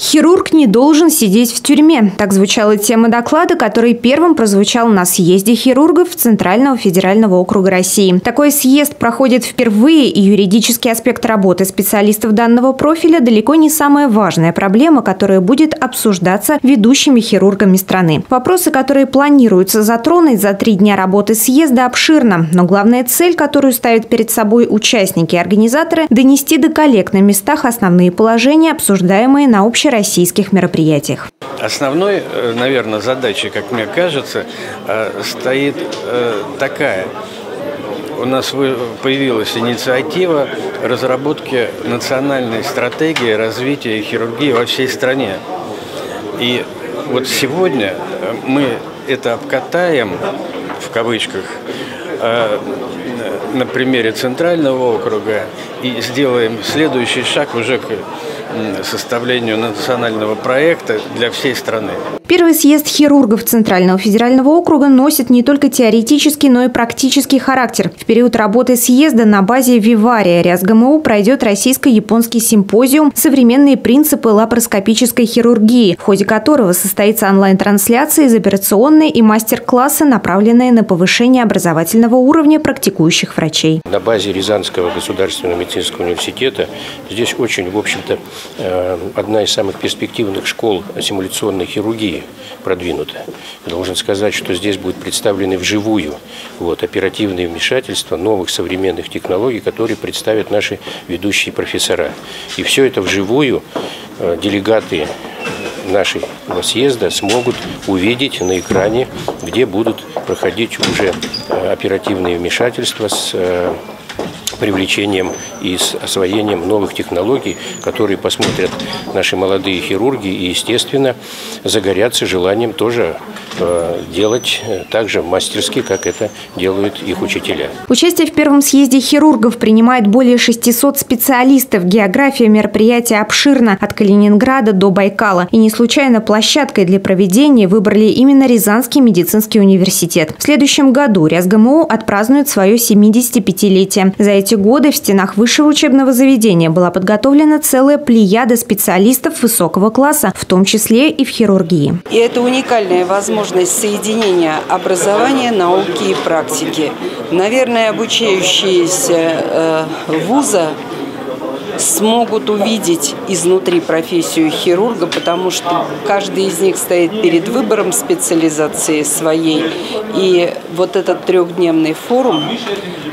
Хирург не должен сидеть в тюрьме. Так звучала тема доклада, который первым прозвучал на съезде хирургов Центрального федерального округа России. Такой съезд проходит впервые, и юридический аспект работы специалистов данного профиля далеко не самая важная проблема, которая будет обсуждаться ведущими хирургами страны. Вопросы, которые планируется затронуть за три дня работы съезда, обширно. Но главная цель, которую ставят перед собой участники и организаторы – донести до коллег на местах основные положения, обсуждаемые на общей общероссийских мероприятиях. Основной, э, наверное, задачей, как мне кажется, э, стоит э, такая. У нас появилась инициатива разработки национальной стратегии развития хирургии во всей стране. И вот сегодня мы это обкатаем, в кавычках, на примере Центрального округа и сделаем следующий шаг уже к составлению национального проекта для всей страны. Первый съезд хирургов Центрального федерального округа носит не только теоретический, но и практический характер. В период работы съезда на базе Вивария РязГМУ пройдет российско-японский симпозиум «Современные принципы лапароскопической хирургии», в ходе которого состоится онлайн-трансляция из операционной и мастер-классы, направленные на повышение образовательного уровня практикующих врачей. На базе Рязанского государственного медицинского университета здесь очень, в общем-то, э, одна из самых перспективных школ симуляционной хирургии продвинуто. Должен сказать, что здесь будут представлены вживую вот, оперативные вмешательства новых современных технологий, которые представят наши ведущие профессора. И все это вживую э, делегаты нашего съезда смогут увидеть на экране, где будут проходить уже э, оперативные вмешательства с э, привлечением и с освоением новых технологий, которые посмотрят наши молодые хирурги и, естественно, загорятся желанием тоже э, делать так же мастерски, как это делают их учителя. Участие в первом съезде хирургов принимает более 600 специалистов. География мероприятия обширна от Калининграда до Байкала. И не случайно площадкой для проведения выбрали именно Рязанский медицинский университет. В следующем году РязГМУ отпразднует свое 75-летие. За эти годы в стенах высшего учебного заведения была подготовлена целая плеяда специалистов высокого класса, в том числе и в хирургии. И это уникальная возможность соединения образования, науки и практики. Наверное, обучающиеся э, вуза смогут увидеть изнутри профессию хирурга, потому что каждый из них стоит перед выбором специализации своей. И вот этот трехдневный форум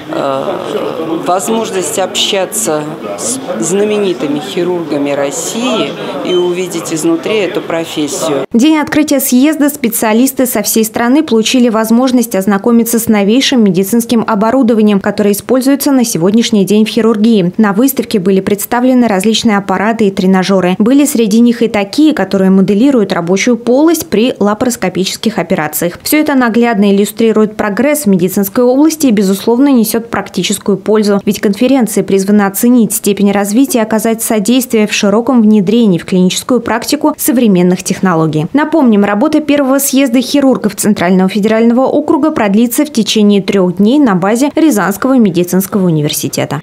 Э, возможность общаться с знаменитыми хирургами России и увидеть изнутри эту профессию. В день открытия съезда специалисты со всей страны получили возможность ознакомиться с новейшим медицинским оборудованием, которое используется на сегодняшний день в хирургии. На выставке были представлены различные аппараты и тренажеры. Были среди них и такие, которые моделируют рабочую полость при лапароскопических операциях. Все это наглядно иллюстрирует прогресс в медицинской области и, безусловно, несет практическую пользу. Ведь конференция призвана оценить степень развития и оказать содействие в широком внедрении в клиническую практику современных технологий. Напомним, работа первого съезда хирургов Центрального федерального округа продлится в течение трех дней на базе Рязанского медицинского университета.